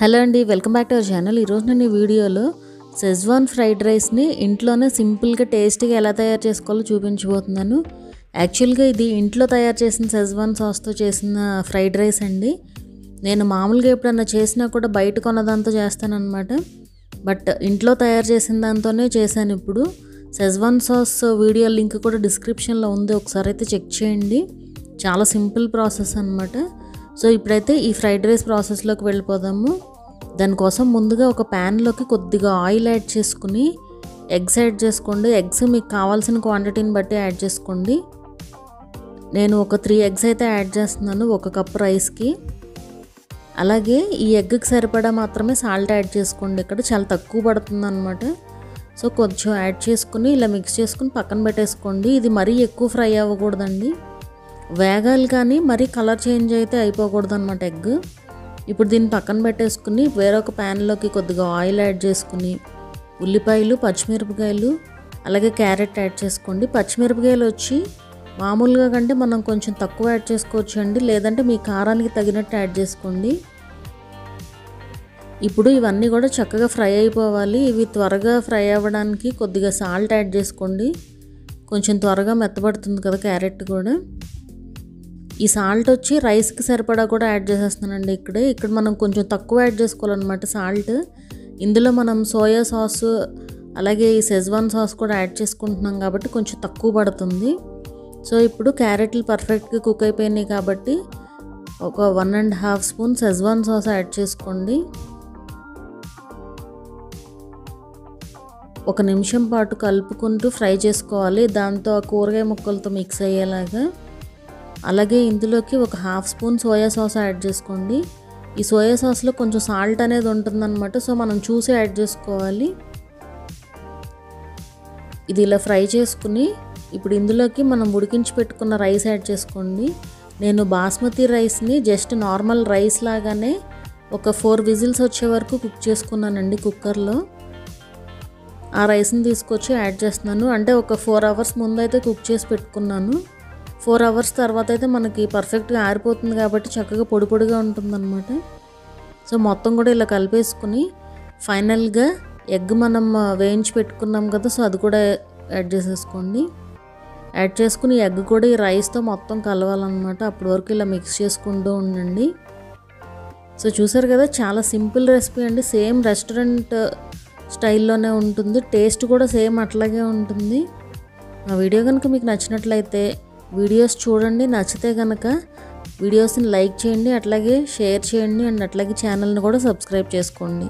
Hello అండి welcome back to our channel. ఈరోజు నేను ఈ వీడియోలో సెజ్వాన్ ఫ్రైడ్ రైస్ని ఇంట్లోనే సింపుల్గా టేస్టీగా ఎలా తయారు చేసుకోవాలో చూపించబోతున్నాను. యాక్చువల్గా ఇది ఇంట్లో తయారు చేసిన సెజ్వాన్ సాస్తో చేసిన ఫ్రైడ్ రైస్ అండి. నేను మామూలుగా ఎప్పుడన్నా చేసినా కూడా బయట కొన్నదాంతో చేస్తానన్నమాట. బట్ ఇంట్లో తయారు చేసిన దాంతోనే చేశాను ఇప్పుడు. సెజ్వాన్ సాస్ వీడియో లింక్ కూడా డిస్క్రిప్షన్లో ఉంది ఒకసారి అయితే చెక్ చేయండి. చాలా సింపుల్ ప్రాసెస్ అనమాట సో ఇప్పుడైతే ఈ ఫ్రైడ్ రైస్ ప్రాసెస్లోకి వెళ్ళిపోదాము. దానికోసం ముందుగా ఒక ప్యాన్లోకి కొద్దిగా ఆయిల్ యాడ్ చేసుకుని ఎగ్స్ యాడ్ చేసుకోండి. ఎగ్స్ మీకు కావాల్సిన క్వాంటిటీని బట్టి యాడ్ చేసుకోండి. నేను ఒక త్రీ ఎగ్స్ అయితే యాడ్ చేస్తున్నాను ఒక కప్ రైస్కి. అలాగే ఈ ఎగ్కి సరిపడా మాత్రమే సాల్ట్ యాడ్ చేసుకోండి. ఇక్కడ చాలా తక్కువ పడుతుంది అనమాట సో కొంచెం యాడ్ చేసుకుని ఇలా మిక్స్ చేసుకుని పక్కన పెట్టేసుకోండి. ఇది మరీ ఎక్కువ ఫ్రై అవ్వకూడదండి. వేగాలి కానీ మరీ కలర్ చేంజ్ అయితే అయిపోకూడదు అనమాట ఎగ్. ఇప్పుడు దీన్ని పక్కన పెట్టేసుకుని వేరొక ప్యాన్లోకి కొద్దిగా ఆయిల్ యాడ్ చేసుకుని ఉల్లిపాయలు పచ్చిమిరపకాయలు అలాగే క్యారెట్ యాడ్ చేసుకోండి. పచ్చిమిరపకాయలు వచ్చి మామూలుగా కంటే మనం కొంచెం తక్కువ యాడ్ చేసుకోవచ్చు అండి. లేదంటే మీ కారానికి తగినట్టు యాడ్ చేసుకోండి. ఇప్పుడు ఇవన్నీ కూడా చక్కగా ఫ్రై అయిపోవాలి. ఇవి త్వరగా ఫ్రై అవ్వడానికి కొద్దిగా సాల్ట్ యాడ్ చేసుకోండి. కొంచెం త్వరగా మెత్తబడుతుంది కదా క్యారెట్ కూడా. ఈ సాల్ట్ వచ్చి రైస్కి సరిపడా కూడా యాడ్ చేసేస్తున్నానండి ఇక్కడే. ఇక్కడ మనం కొంచెం తక్కువ యాడ్ చేసుకోవాలన్నమాట సాల్ట్. ఇందులో మనం సోయా సాస్ అలాగే ఈ సెజ్వాన్ సాస్ కూడా యాడ్ చేసుకుంటున్నాం కాబట్టి కొంచెం తక్కువ పడుతుంది. సో ఇప్పుడు క్యారెట్లు పర్ఫెక్ట్గా కుక్ అయిపోయినాయి కాబట్టి ఒక one and half spoon schezwan sauce add చేసుకోండి. ఒక నిమిషం పాటు కలుపుకుంటూ ఫ్రై చేసుకోవాలి. దాంతో ఆ కూరగాయ ముక్కలతో మిక్స్ అయ్యేలాగా అలాగే ఇందులోకి ఒక half spoon soya sauce add చేసుకోండి. ఈ సోయా సాస్లో కొంచెం సాల్ట్ అనేది ఉంటుందన్నమాట సో మనం చూసి యాడ్ చేసుకోవాలి. ఇది ఇలా ఫ్రై చేసుకుని ఇప్పుడు ఇందులోకి మనం ఉడికించి పెట్టుకున్న రైస్ యాడ్ చేసుకోండి. నేను బాస్మతి రైస్ని జస్ట్ నార్మల్ రైస్ లాగానే ఒక ఫోర్ విజిల్స్ వచ్చే వరకు కుక్ చేసుకున్నానండి కుక్కర్లో. ఆ రైస్ని తీసుకొచ్చి యాడ్ చేస్తున్నాను. అంటే ఒక ఫోర్ అవర్స్ ముందైతే కుక్ చేసి పెట్టుకున్నాను. ఫోర్ అవర్స్ తర్వాత అయితే మనకి పర్ఫెక్ట్గా ఆరిపోతుంది కాబట్టి చక్కగా పొడి పొడిగా ఉంటుందన్నమాట. సో మొత్తం కూడా ఇలా కలిపేసుకుని ఫైనల్గా ఎగ్ మనం వేయించి పెట్టుకున్నాం కదా సో అది కూడా యాడ్ చేసేసుకోండి. యాడ్ చేసుకుని ఎగ్ కూడా ఈ రైస్తో మొత్తం కలవాలన్నమాట. అప్పటి వరకు ఇలా మిక్స్ చేసుకుంటూ ఉండండి. సో చూసారు కదా చాలా సింపుల్ రెసిపీ అండి. సేమ్ రెస్టారెంట్ స్టైల్లోనే ఉంటుంది. టేస్ట్ కూడా సేమ్ అట్లాగే ఉంటుంది. ఆ వీడియో కనుక మీకు నచ్చినట్లయితే వీడియోస్ చూడండి నచ్చితే కనుక వీడియోస్ని లైక్ చేయండి అట్లాగే షేర్ చేయండి అండ్ అట్లాగే ఛానల్ని కూడా సబ్స్క్రైబ్ చేసుకోండి.